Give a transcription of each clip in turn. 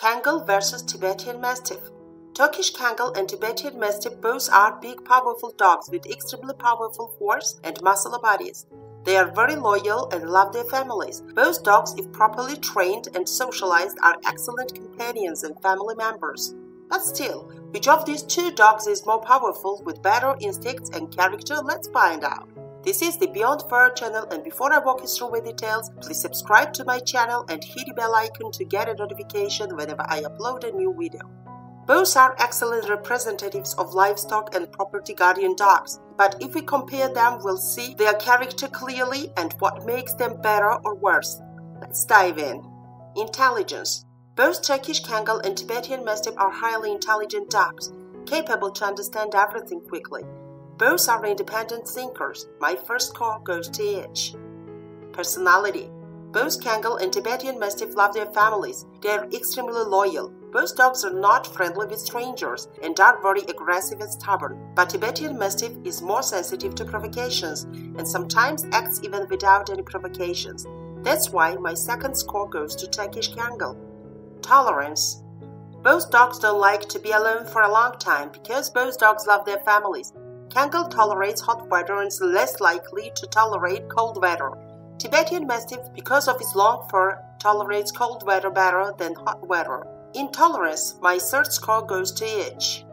Kangal versus Tibetan Mastiff. Turkish Kangal and Tibetan Mastiff both are big, powerful dogs with extremely powerful force and muscle bodies. They are very loyal and love their families. Both dogs, if properly trained and socialized, are excellent companions and family members. But still, which of these two dogs is more powerful with better instincts and character? Let's find out. This is the Beyond Fur channel and before I walk you through the details, please subscribe to my channel and hit the bell icon to get a notification whenever I upload a new video. Both are excellent representatives of livestock and property guardian dogs, but if we compare them, we'll see their character clearly and what makes them better or worse. Let's dive in. Intelligence. Both Turkish Kangal and Tibetan Mastiff are highly intelligent dogs, capable to understand everything quickly. Both are independent thinkers. My first call goes to each. Personality. Both Kangal and Tibetan Mastiff love their families. They are extremely loyal. Both dogs are not friendly with strangers and are very aggressive and stubborn. But Tibetan Mastiff is more sensitive to provocations and sometimes acts even without any provocations. That's why my second score goes to Turkish Kangal. Tolerance. Both dogs don't like to be alone for a long time because both dogs love their families. Kangal tolerates hot weather and is less likely to tolerate cold weather. Tibetan Mastiff, because of its long fur, tolerates cold weather better than hot weather. In tolerance, my third score goes to each.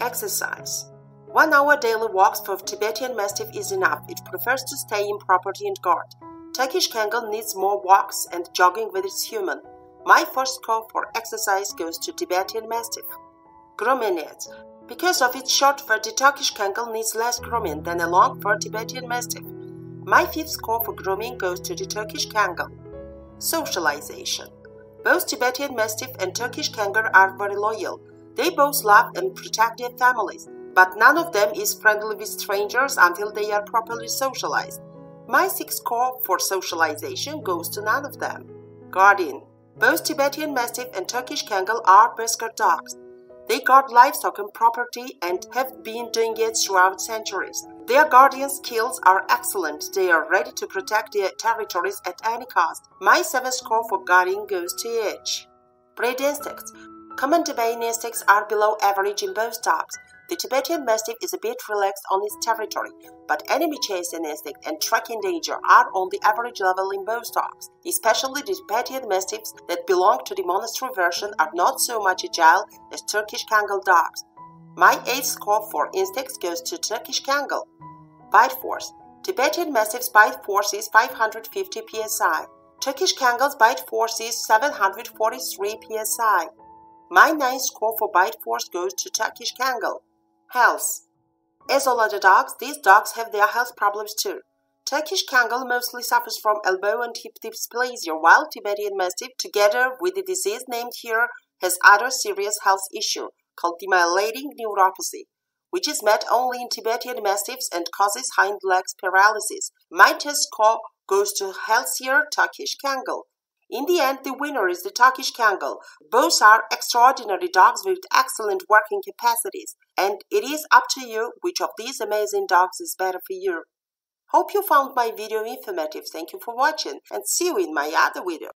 Exercise. One hour daily walks for Tibetan Mastiff is enough. It prefers to stay in property and guard. Turkish Kangal needs more walks and jogging with its human. My first score for exercise goes to Tibetan Mastiff. Grooming needs. Because of its short fur, the Turkish Kangal needs less grooming than a long fur Tibetan Mastiff. My fifth score for grooming goes to the Turkish Kangal. Socialization. Both Tibetan Mastiff and Turkish Kangal are very loyal. They both love and protect their families, but none of them is friendly with strangers until they are properly socialized. My sixth score for socialization goes to none of them. Guardian. Both Tibetan Mastiff and Turkish Kangal are rescue dogs. They guard livestock and property and have been doing it throughout centuries. Their guardian skills are excellent. They are ready to protect their territories at any cost. My seventh score for guarding goes to each. Breed instincts. Common Tibetan instincts are below average in both dogs. The Tibetan Mastiff is a bit relaxed on its territory, but enemy chasing instinct and tracking danger are on the average level in both dogs. Especially the Tibetan Mastiffs that belong to the monastery version are not so much agile as Turkish Kangal dogs. My 8th score for instincts goes to Turkish Kangal. Bite force. Tibetan Mastiff's bite force is 550 psi. Turkish Kangal's bite force is 743 psi. My ninth score for bite force goes to Turkish Kangal. Health. As all other dogs, these dogs have their health problems too. Turkish Kangal mostly suffers from elbow and hip dysplasia, while Tibetan Mastiff, together with the disease named here, has other serious health issue called demyelinating neuropathy, which is met only in Tibetan Mastiffs and causes hind legs paralysis. My test score goes to healthier Turkish Kangal. In the end, the winner is the Turkish Kangal. Both are extraordinary dogs with excellent working capacities, and it is up to you which of these amazing dogs is better for you. Hope you found my video informative. Thank you for watching, and see you in my other video.